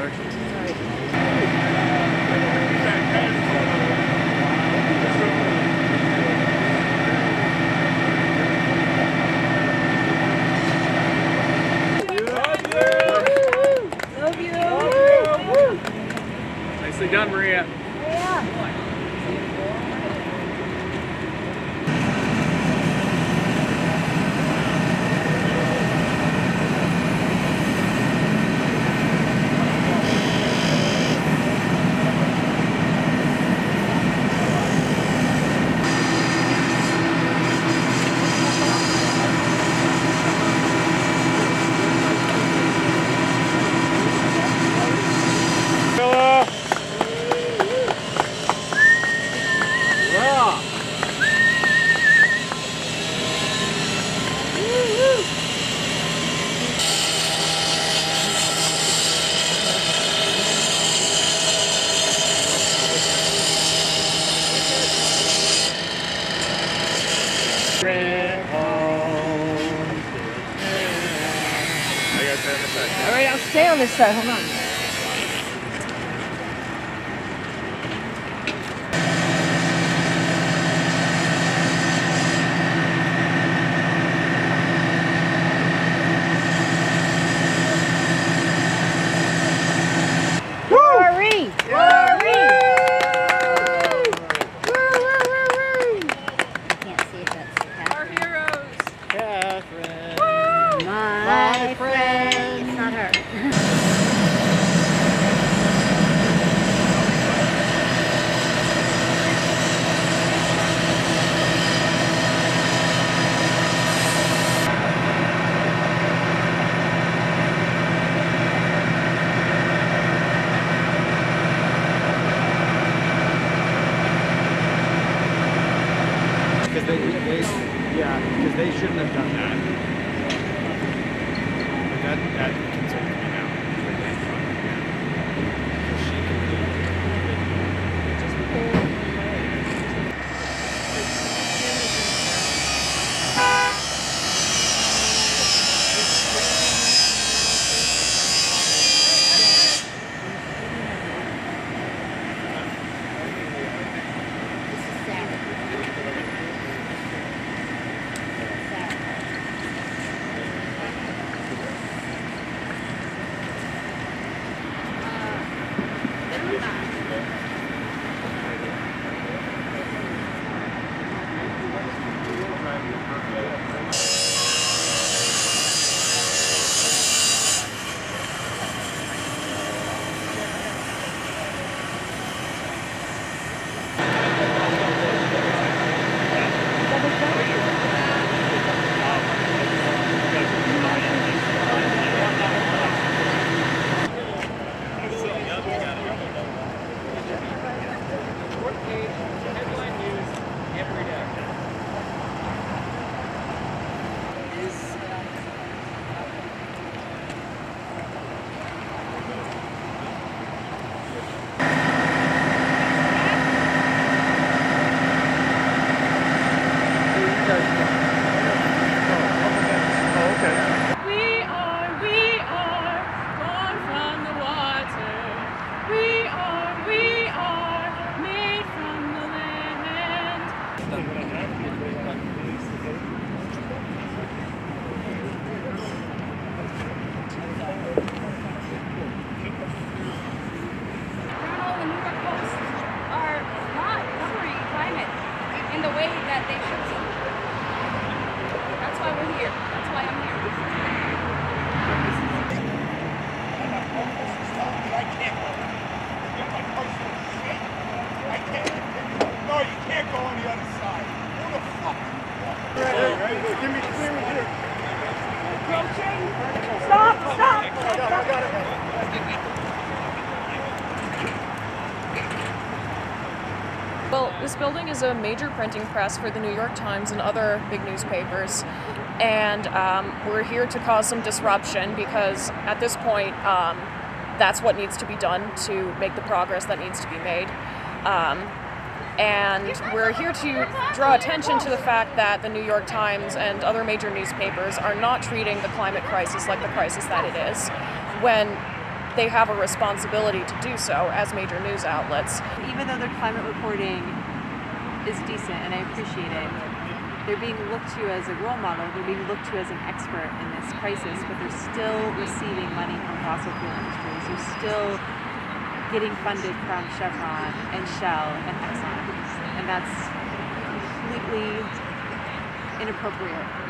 Perfect. All right, I'll stay on this side. Hold on. Rory! Rory! Can't see if that's Our heroes. Catherine. They, they, yeah, because they shouldn't have done that. That, that concerns me now. that they done it, yeah. 'Cause she completely- just pulled away. This is Sarah. Sarah. We are, we are born from the water. We are, we are made from the land. Journal and the New York Post are not covering climate in way that they should. That's why we're here. That's why I'm here. No, you can't go on the other side. Who the fuck? Give me clearance here. Stop! Stop! I got it, I got it. Well, this building is a major printing press for the New York Times and other big newspapers. And um, we're here to cause some disruption because at this point, um, that's what needs to be done to make the progress that needs to be made. Um, and we're here to draw attention to the fact that the New York Times and other major newspapers are not treating the climate crisis like the crisis that it is when they have a responsibility to do so as major news outlets. even though their climate reporting is decent and I appreciate it, they're being looked to as a role model, they're being looked to as an expert in this crisis, but they're still receiving money from fossil fuel industries. They're still getting funded from Chevron and Shell and Exxon. And that's completely inappropriate.